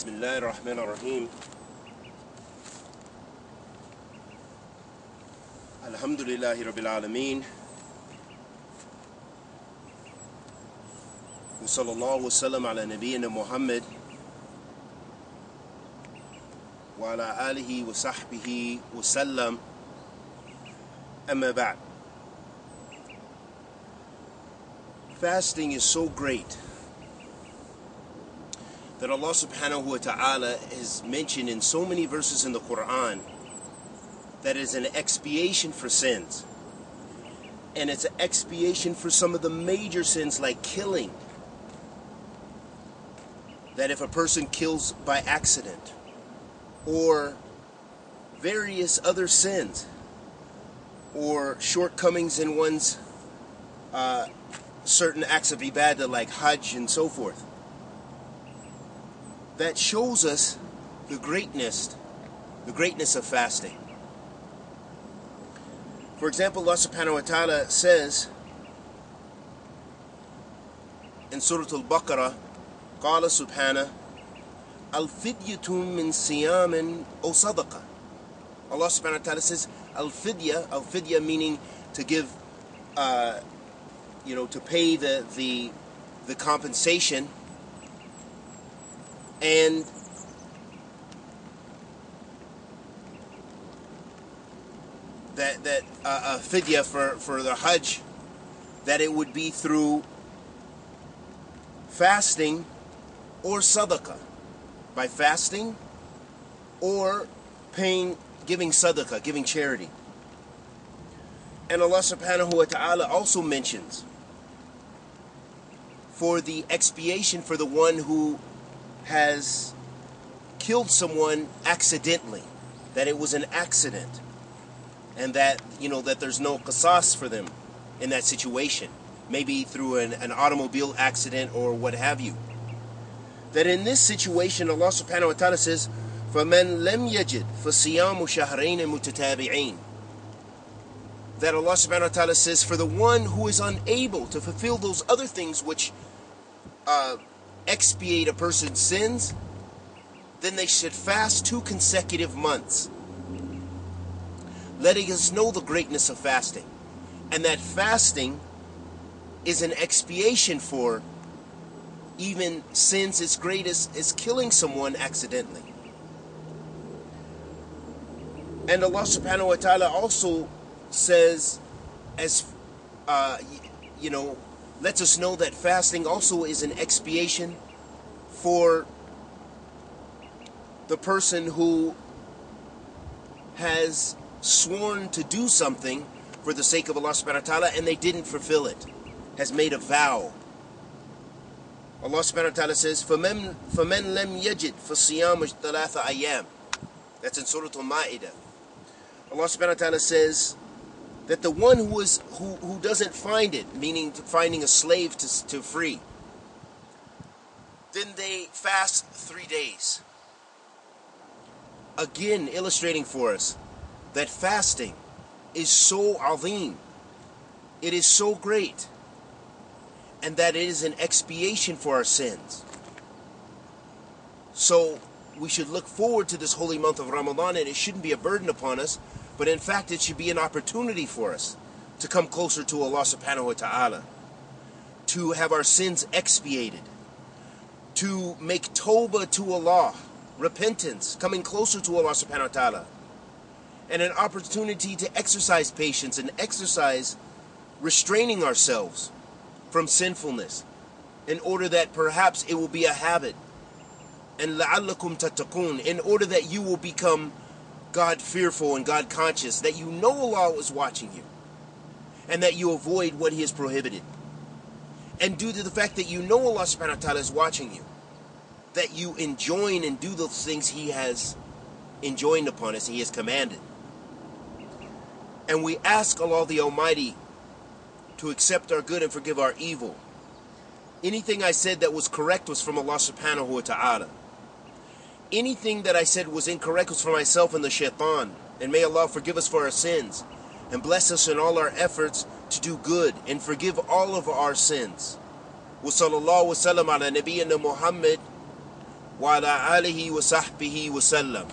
بسم الله الرحمن الرحيم الحمد لله رب العالمين وصلى الله وسلم على نبينا محمد وعلى آله وصحبه وسلم أما بعد Fasting is so great that Allah subhanahu wa ta'ala has mentioned in so many verses in the Quran that is an expiation for sins. And it's an expiation for some of the major sins like killing. That if a person kills by accident or various other sins or shortcomings in one's uh, certain acts of ibadah like Hajj and so forth That shows us the greatness, the greatness of fasting. For example, Allah subhanahu wa ta'ala says in Surah Al-Baqarah, قال سبحانه الفدية من صيام أو صدقة Allah subhanahu wa ta'ala says al-fidya, al-fidya meaning to give uh, you know, to pay the the the compensation and that that uh, a fidya for for the Hajj that it would be through fasting or sadaqah. By fasting or paying giving sadaqah giving charity. And Allah subhanahu wa ta'ala also mentions for the expiation for the one who has killed someone accidentally, that it was an accident, and that you know that there's no qasas for them in that situation, maybe through an, an automobile accident or what have you. That in this situation, Allah subhanahu wa ta'ala says, فَمَنْ لَمْ يَجِدْ فَصِيَامُ شَهْرَيْنِ مُتَتَابِعِينَ that Allah subhanahu wa ta'ala says, for the one who is unable to fulfill those other things which uh, expiate a person's sins, then they should fast two consecutive months, letting us know the greatness of fasting. And that fasting is an expiation for even sins as great as, as killing someone accidentally. And Allah subhanahu wa ta'ala also says, as uh, you know, lets us know that fasting also is an expiation for the person who has sworn to do something for the sake of Allah subhanahu wa ta'ala and they didn't fulfill it, has made a vow. Allah subhanahu wa ta'ala says, فَمَنْ, فَمَنْ لَمْ يَجِدْ فَصِيَامُ ثَلَاثَ أَيَّامٍ That's in Surah Al-Ma'idah. Allah subhanahu wa ta'ala says, that the one who is who, who doesn't find it, meaning finding a slave to, to free, then they fast three days. Again, illustrating for us that fasting is so azim, it is so great, and that it is an expiation for our sins. So we should look forward to this holy month of Ramadan, and it shouldn't be a burden upon us but in fact, it should be an opportunity for us to come closer to Allah subhanahu wa ta'ala, to have our sins expiated, to make tawbah to Allah, repentance, coming closer to Allah subhanahu wa ta'ala, and an opportunity to exercise patience and exercise restraining ourselves from sinfulness in order that perhaps it will be a habit. And la'allakum tattaqun in order that you will become God fearful and God conscious, that you know Allah is watching you, and that you avoid what He has prohibited. And due to the fact that you know Allah subhanahu wa ta'ala is watching you, that you enjoin and do those things He has enjoined upon us, He has commanded. And we ask Allah the Almighty to accept our good and forgive our evil. Anything I said that was correct was from Allah subhanahu wa ta'ala anything that I said was incorrect was for myself and the shaitan. And may Allah forgive us for our sins and bless us in all our efforts to do good and forgive all of our sins. وصلى الله وسلم على نبينا محمد وعلى آله وصحبه وسلم